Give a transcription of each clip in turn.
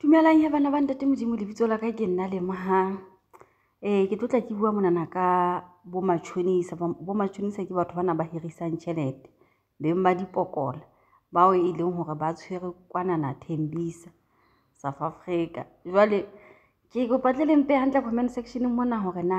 dumelang ya bana ba ntate modimo lebitso la ka ke nna le mohang ee ke tlotla ke bua monana ka bomatšhonisa bomatšhonisa ke batho ba na ba hirisang tšhelete beng ba dipokola bao e leng gore ba tshwere kwanana thembisa south africa jale ke kopa tle lempe gantle comment sectioneng mona gore na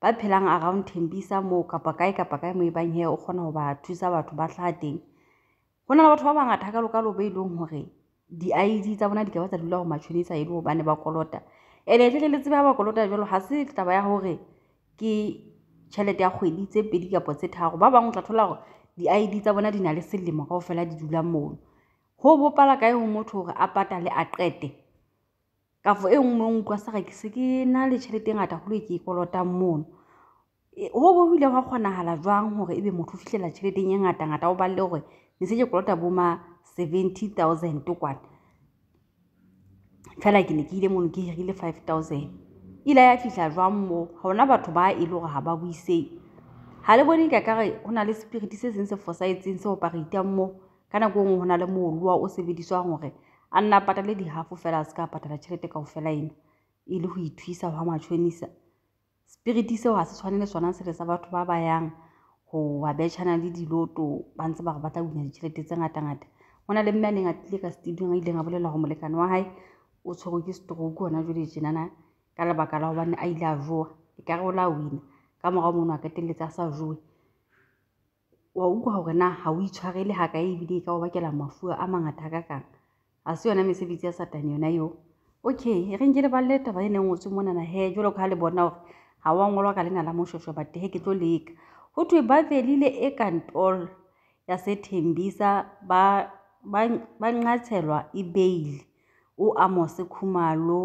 ba phelang around thembisa moo kapa kae kapa kae mo e bang he o kgona ho ba thusa batho ba tlha teng go na le batho ba bangata ga ka lokalo ba e leng gore di-id tsa bona di ka ba tsa dula go matšhonisa e le gobane ba kolota and-e tle le tsebe ga ba kolota jalo ga se taba ya gore ke tšhelete ya kgwedi tse pedi kapo tse tharo ba bangwe o tla thola gore di-id tsa bona di na le selemo ga o fela di dula mono go bopala kae go motho gore a patale a qete ka fo e nngwe o utlwa sa ga ke se ke na le tšhelete e ngata golo e ke e kolotang mono go bo go ile gwa kgonagala jwang gore ebe motho o fitlhela tšheleteng e ngata-ngata o balele gore ne se ke kolota bo ma seventy thousand kwane fela ke ne ke ile mono ke hirile five thousand ile ya fitlha jwang mo ga ona batho ba e le gore ga ba buiseng ga le bone ka kare go na le spiriti se seng se fosagetseng se opareitang mo ka nako e nngwe go na le moolua o sebediswang gore a nna a patale dihafo fela a se ka patala tšhelete kao fela ena e le go ithuisa go a matšhonisa spiriti seo ga se tshwane le sona sele sa batho ba ba yang go ba betšhana le diloto ba ntse ba go batla wina ditšhelete tse ngata-ngata go na le mme a neng a tlile ka stadiong a ileng a bolela go molekane wa gae o tshwerwe ke stroke ona jole jenana ka lebaka la gobane a ile a joa e ka re o la wina ka morago mono a keteletse a sa joe wa utlwa gore na ga o itshwarele ga kae ebile e ka o bakela mafua a mangata ka kang ga se yone mesebetsi ya satane yona yo okay e reng ke lebalele taba e neng o tswe monana he jalo ka ga le bona gore ga wa ngolwa ka lena la moshosho but he ke tlo leka go thwe ba felile e kantol ya sethembisa ba ba nqatshelwa e beile o amose khumalo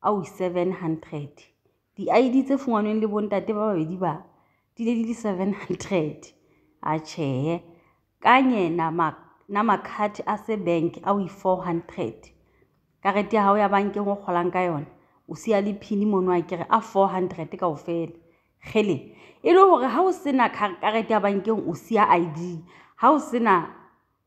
ao 700 di-id tse fungwanweng le bontate ba babedi ba di ne di le 700 a chehe kanye na makhati a se bank ao 400 karete ya gago ya bankeng o kgolang ka yone o sia le phini mono a kere a 400 kao fela gele e le gore ga o sena karete ya bankeng o sia id ga o sena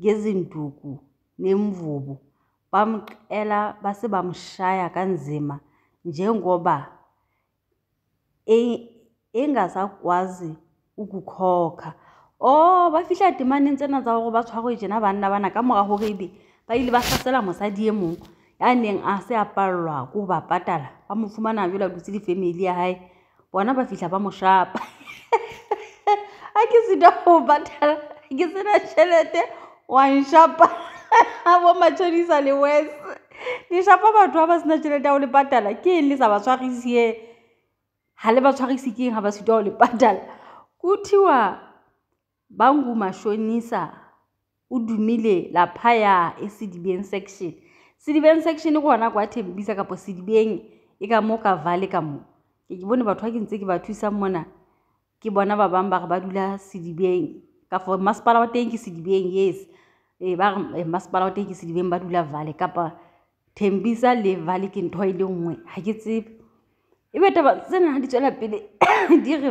ngezinduku nemvubu bamxela base bamshaya kanzima njengoba e-, engasakwazi ukukhokha o oh, ba fitlha temaneng tsena tsa gore ba tshwaro e jena banna bana ka morago gore ebe ba ile ba tlhasela mosadi e mongwe ya neng a se a palelwa ko ba patala ba mo fumana jola dutse le family ya gae bona ba fitlha ba mo shapa a ke sena go batala ke sena tšhelete wa nshapa a bo matšhonisa le wese leshapa batho ba ba sena tšhelete ya go le patala ke eng le sa ba tshwarisie ga le ba tshwarise ke eng ga ba sitwa go le patala kuthiwa Bangu Mashonisa o dumile la phaya e sedibeng section sedibeng section go gona kwa thembisa kapo sedibeng e ka mo ka vale ka mo ke ke bone batho ba ke ntse ke ba thusang mona ke bona ba bangwe ba re ba dula sedibeng ka for masepala wa teng ke sedibeng yes ee ba re masepala wa teng ke sedibeng ba dula vale kapa thembisa le vale ke ntho e le nngwe ga ke tsebe e betaba tsena di tswela pele di re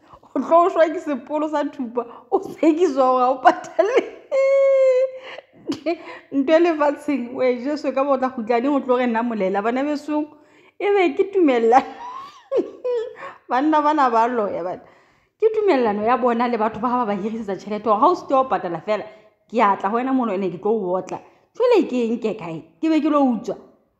o tlo o swa ke sepolo sa thupa o sekiswa gore o patale nto e lefatsheng o e jeso ka botla gutlaneng o tlo re nna molela bana besong e be ke tumelela banna bana ba loya bana ke tumelelano ya bona le batho ba ga ba ba hirisetsa tšhelete gore ga o sete wa patala fela ke atla go wena mono ene ke tlo o otla jale ke eng ke kae ke be ke lo utswa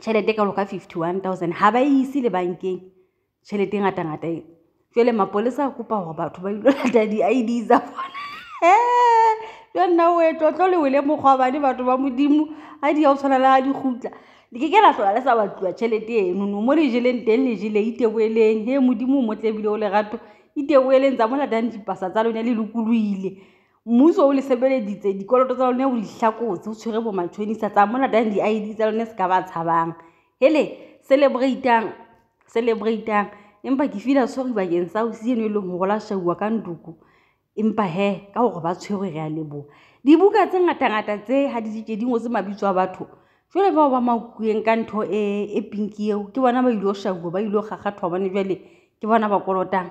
tšhelete ka loka fifty one thousand ga ba ise le bankeng tšhelete e ngata-ngata e fele mapolesa a kopa gore batho ba ilo lata di-i d tsa bona jo nna o etlotlo le wele mokgwa bane batho ba modimo a di ya o tshwana le a di gutla le ke ke la tlola le sa batliwa tšhelete enono mo lejeleng teng lejele iteboeleng he modimo o motlebile o lerato iteboeleng tsa mo latang dipasa tsa lone le lokoloile mmuso o le sebeleditse dikoloto tsa lone o di tlhakotse o tshwere bo matshonisa tsa mo latang di-id tsa lone se ka ba tshabang hele celebratang celebratang empa ke fila sorry bakeng sa osi eno e leng go la shauwa ka nduku empa he ka gore ba tshwerwe re a leboa dibuka tse ngatangata tse ga di dike di ngotse mabitso a batho jale bao ba makueng ka ntho e, e pinki eo ke bona ba ile go shauwa ba ile go gagatho bane jale ke bona ba kolotang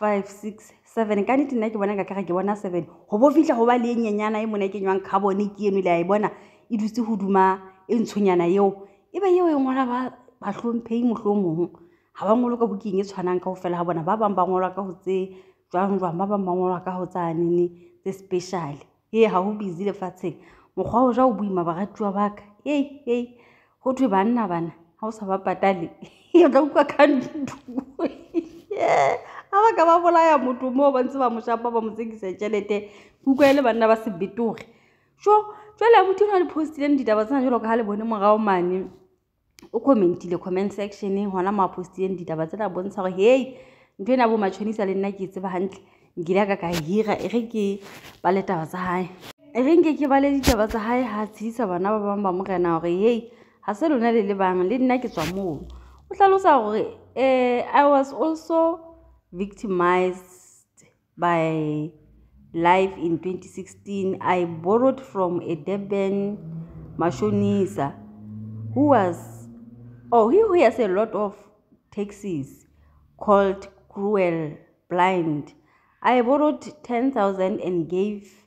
five six seven ka nete nna ke bona ka kare ke bona seven go bo fitlha go ba le e nyenyana e mone ke nywang carbone ke eno le a e bona e dutse go duma e ntshonyana eo e be eo e ngwala ba batlhomphei motlho o mongwe ga ba ngwolo ka bokeng e tshwanang ka go fela ga bona ba bangwe ba ngwalwa ka go tse jwang jwang ba bangwe ba ngwalwa ka go tsanene tse speciale ee ga go busy lefatsheng mokgwa o ja o boima baratuwa baka ei ei go thwe banna bana ga o sa ba patale o tla utlwa kantu a ba ka ba bolaya motho moo ba ntse ba moshapa ba motsekisa tšhelete kukwa e le banna ba sebetoge so jale a motho o na le postile le ditaba tsena jalo ka ga le bone morago mane o commentile comment section gona mo a postileng ditaba tse na bontsha gore hei ntho e ne a bo matšhonisa le nna ke e tseba gantle nkile ka ka hira e re ke ba le taba tsa gae e re nke ke ba le ditaba tsa gae ga tshedisa bana ba bangwe ba morena gore hei ga se lona le le bang le nna ke tswa moo o tlhalosa gore um i was also victimized by life in 2016 i borrowed from a deben mashonisa who was Oh, he has a lot of taxis called Cruel Blind. I borrowed 10,000 and gave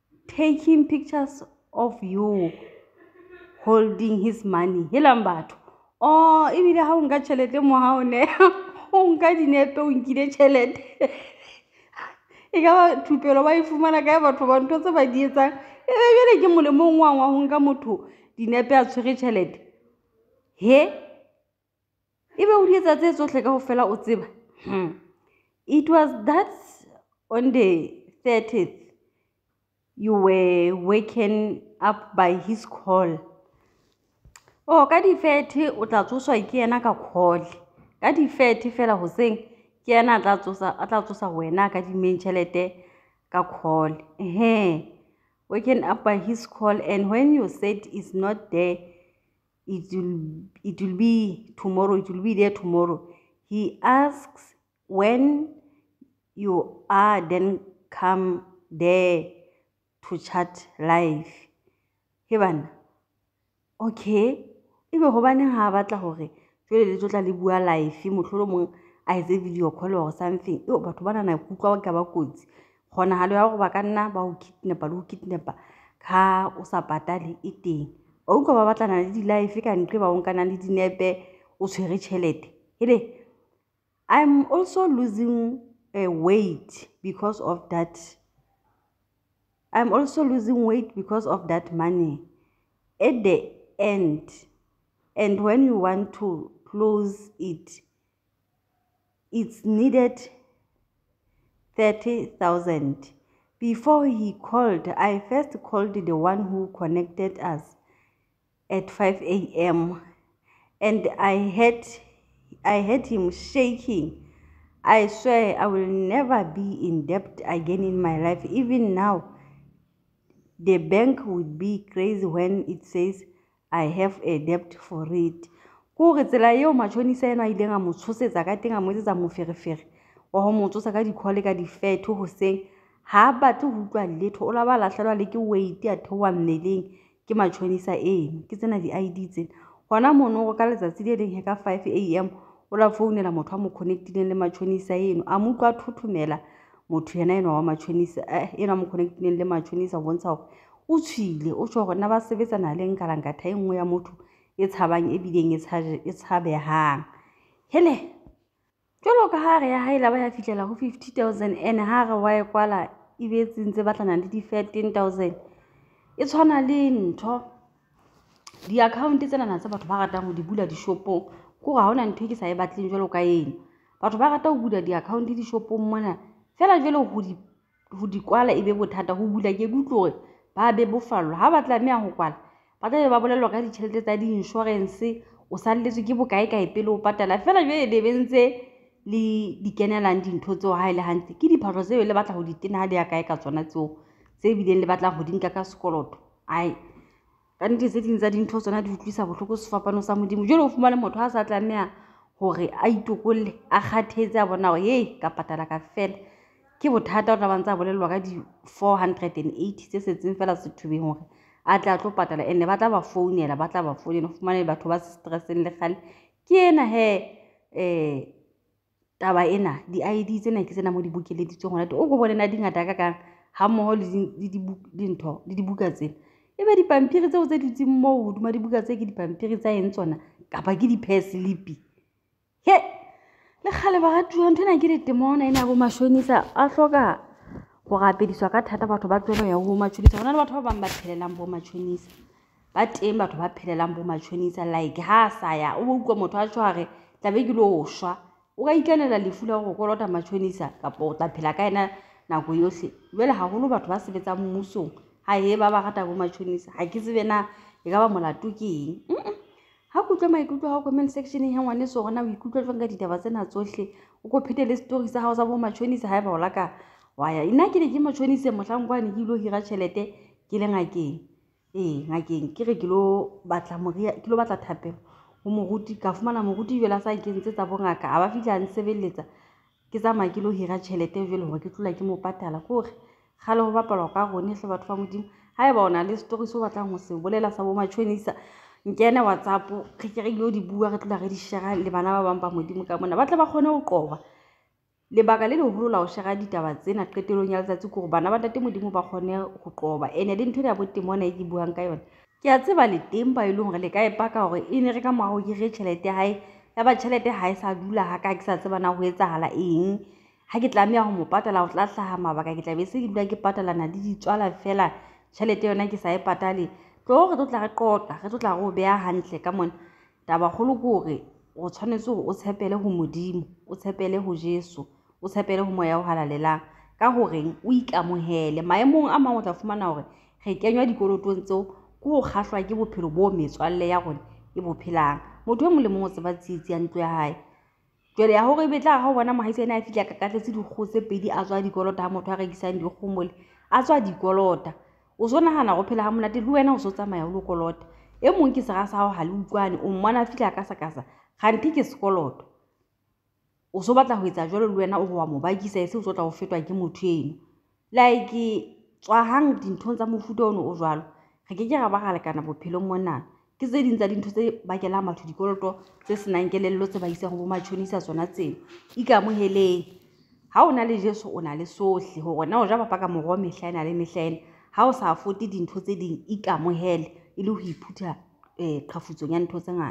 taking pictures of you holding his money helang batho o oh, ebile ga o nka tšhelete mo ga o ne o nka dinepe o nkile tšhelete e ka ba thupelo ba e fumana kae batho ba ntho tse ba di etsang e be bjele ke molemong wang wa go nka motho dinepe a tshwere tšhelete he e be o di etsa tse tsotlhe ka go fela o tseba hmm. it was that on the thirtieth you were waken up by his call o oh, ka difethe o tla tsoswa ke yena ka call ka difethe fela goseng ke yena a tla tsosa wena ka dimeng tšhelete ka call he waken up by his call and when you said is not there it will it will be tomorrow it will be there tomorrow he asks when you are then come there to chat live he bana okay ebe gobaneng ga a batla gore tsele le tlotla le bua life motlholo mongwe a etse video call or something eo batho ba nana kutlwa ka ba kotsi kgonagalo ya gore ba ka nna ba o kidnapa le o kidnapa ga o sa patale e teng ba utlwa ba batlana le di-life ka ntle ba onkanang le dinepe o tshwere tšhelete ele i'm also losing a weight because of that i'm also losing weight because of that money at the end and when you want to close it it's needed 30,000. Before he called, I first called the one who connected us at 5 a.m. and I had I had him shaking. I swear I will never be in debt again in my life. Even now, the bank would be crazy when it says i have a debt for it ke gore tsela eo matšhonisa eno a ileng a mo tshosetsa ka teng a mo etsetsa moferefere wa go mo tsosa ka dikgole ka difetho goseng ga a batle go utlwa letho o la ba latlhelwa le ke wait a theowa mmeleng ke matšhonisa eno ke tsena di-i d tsena gona monogo ka letsatsi le leng he ka five a m o la founela motho a mo connectileng le matšhonisa eno a mo utlwa a thothomela motho yena eno wa matšhonisa eh, eno a mo connectileng le matšhonisa bontsha gore o tshwile o tsho gore na ba sebetsana le nkalangatha e nngwe ya motho e tshabang ebileng e, e tshabehang hele jalo ka ga re ya ga e la ba ya fitlhela go fifty thousand and ga re wa e kwala e be tsentse batlana le di-fifteen thousand e tshwana le ntho di-account tsenana tse batho ba ratang go di bula dishopong ko ga gona ntho e ke sa e batleng jalo ka eno batho ba rata go bula di-account dishopong mona fela jalo go di go di kwala e be bothata go bula ke kutlwe gore ba be bofallo ga ba tlameya go kwala ba tla be ba bolelelwa ka ditšhelete tsa di-insurance o saleletswe ke bokaekae pele o patela fela jo e lebentse le di kenelang dintho tseo ga e le gantsi ke diphatlho tseo le batla go di tena ga di ya kae ka tsona tseo tse ebileng le batla go dinka ka sekoloto ai ka nnete tse dingwe tsa dintho tsona di utlwisa botlhoko sefapano sa modimo jalo o fumane motho a sa tlameya gore a itokolole a kgathetse a bona gore ee ka patala ka fela ke bothata o tla bantse a bolelelwa ka di-four hundred and eighty tse setseng fela sethubeng gore a tla tlo patala and-e ba tla ba founela ba tla ba founela fumane batho ba se stresseng le gale ke ena he um taba ena di-id tsena ke tsena mo di bokeleditseng gona te o ko bonena dingata ka kang ga mmogo le dintho le dibuka tsena e be dipampiri tseo tse ditseng mo godima dibuka tse ke dipampiri tsa eng tsona kapa ke di-pair sleepy he le kgale ba ratuwa ntho ena ke ditemona e ne ya bo mashonisa a tlhoka go rapediswa ka thata batho ba tswelo ya go bo mashonisa go na le batho ba bangwe ba phelelang bo mashonisa ba teng batho ba phelelang bo matšhonisa like ha a sa ya o ba utlwa motho a tshware tlabe ke le o shwa o ka ikanela lefu la gore kolota matšhonisa kapa o tla phela ka ena nako yotlhe jale gagolo batho ba sebetsang mmusong ga e ba ba rata bo matšhonisa ga ke tsebe na e ka ba molato ke eng ga kutlwe maikutlo ga o comment section ya ngwane so gona o ikutlwa jwang ka ditaba tsena tsotlhe o ko phete le story sa gago sa bo matšhonisa ga e ba o laka waya ina ke ne ke matšhonise motlhankwane ke ile o hira tšhelete ke le ngakeng ee ngakeng ke re ke lo batla moria ke lo batla thapelo go moruti ka fumana moruti jela sa kentse tsa bongaka a ba fitlha nsebeletsa ke tsamaya ke lo hira tšhelete jele gore ke tlola ke mo patala kore ga le go bapalwa ka rone tle batho ba modimo ga e ba o na le story se o batlang go se bolela sa bo matšhonisa nkene whatsapp re ke re yo di bua re tlola re di shera le bana ba bangwe ba modimo ka mona ba tle ba kgone go qoba lebaka le legolo la go shera ditaba tsena qetelong ya letsatsi kore bana ba ntate modimo ba kgone go qoba ene le ntho le ya botemona e ke buang ka yone ke a tseba le teng ba e leng gore le ka epaka gore e ne re ka morago ke re tšhelete gae ya ba tšhelete ga e sa dula ga ka ke sa tsebana go etsagala eng ga ke tlameya go mo patala go tla tlhaga mabaka ke tlabe se ke dula ke patalana le ditswala fela tšhelete yona ke sa e patale tlo re tlo tla re qota re tlo tla go beya gantle ka mone tabagolo ke gore o tshwanetse gore o tshepele go modimo o tshepele go jesu o tshepele go moya o galalelang ka goreng o ikamogele maemong a mangwe o tla fumana gore re kenywa dikolotong tseo ke go kgatlhwa ke bophelo bo metswalle ya gone e bophelang motho yo mongwe le mongwe o tseba tsiitsi ya ntlo ya gae jale ya gore be tla ga go bona mogaise ene a fitlha ka katletse dikgo tse pedi a tswa dikolota ga motho a rekisang dikgomole a tswa dikolota o so nagana go phela ga monate le wena o so tsamaya o le kolota e mongwe ke sega sa gago ga le utlwane o mmona fitlha ka sakasa ganthe ke sekoloto o so batla go etsa jalo le wena o go wa mo bakisa e se o so tla go fetwa ke motho eno like tswa hang dinthong tsa mofuta one o jalo re ke ke ra ba ra lekana bophelong monana ke tse ding tsa dintho tse bakelang batho dikoloto tse senang kelello tse ba isang go bomatšhonisa tsona tseno ikamogeleng ga o na le jesu o na le sotlhe gore na o ja bapa ka morogo metlha ena le metlha ena ga o sa fote dintho tse ding ikamogele e le go iphutha um kgafutsong ya ntho tse ngata